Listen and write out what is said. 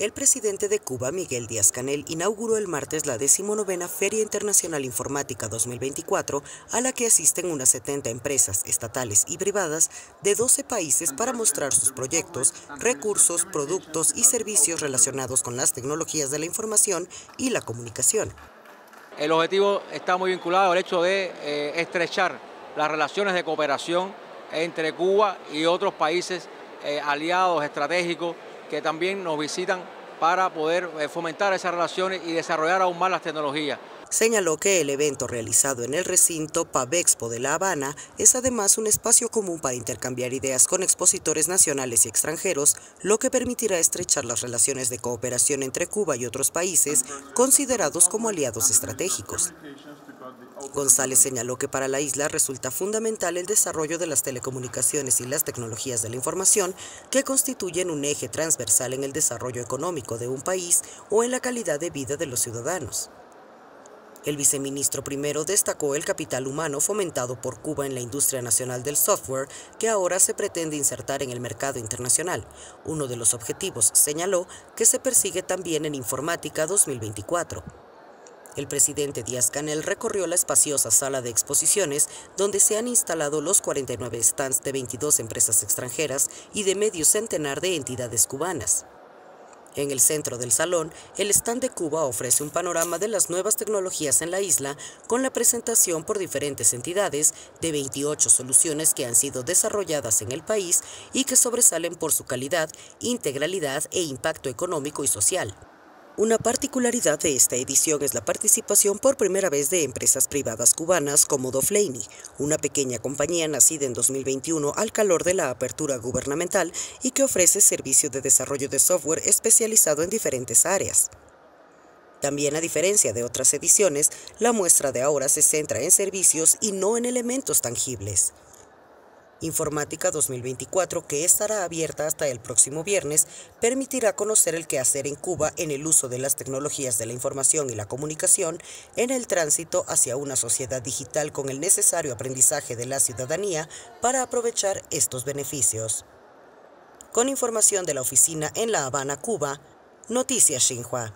El presidente de Cuba, Miguel Díaz-Canel, inauguró el martes la decimonovena Feria Internacional Informática 2024, a la que asisten unas 70 empresas estatales y privadas de 12 países para mostrar sus proyectos, recursos, productos y servicios relacionados con las tecnologías de la información y la comunicación. El objetivo está muy vinculado al hecho de eh, estrechar las relaciones de cooperación entre Cuba y otros países eh, aliados estratégicos que también nos visitan para poder eh, fomentar esas relaciones y desarrollar aún más las tecnologías. Señaló que el evento realizado en el recinto Pavexpo de La Habana es además un espacio común para intercambiar ideas con expositores nacionales y extranjeros, lo que permitirá estrechar las relaciones de cooperación entre Cuba y otros países considerados como aliados estratégicos. González señaló que para la isla resulta fundamental el desarrollo de las telecomunicaciones y las tecnologías de la información que constituyen un eje transversal en el desarrollo económico de un país o en la calidad de vida de los ciudadanos. El viceministro primero destacó el capital humano fomentado por Cuba en la industria nacional del software que ahora se pretende insertar en el mercado internacional. Uno de los objetivos, señaló, que se persigue también en Informática 2024. El presidente Díaz Canel recorrió la espaciosa sala de exposiciones donde se han instalado los 49 stands de 22 empresas extranjeras y de medio centenar de entidades cubanas. En el centro del salón, el stand de Cuba ofrece un panorama de las nuevas tecnologías en la isla con la presentación por diferentes entidades de 28 soluciones que han sido desarrolladas en el país y que sobresalen por su calidad, integralidad e impacto económico y social. Una particularidad de esta edición es la participación por primera vez de empresas privadas cubanas como Doflani, una pequeña compañía nacida en 2021 al calor de la apertura gubernamental y que ofrece servicio de desarrollo de software especializado en diferentes áreas. También a diferencia de otras ediciones, la muestra de ahora se centra en servicios y no en elementos tangibles. Informática 2024, que estará abierta hasta el próximo viernes, permitirá conocer el quehacer en Cuba en el uso de las tecnologías de la información y la comunicación en el tránsito hacia una sociedad digital con el necesario aprendizaje de la ciudadanía para aprovechar estos beneficios. Con información de la oficina en La Habana, Cuba, Noticias Xinhua.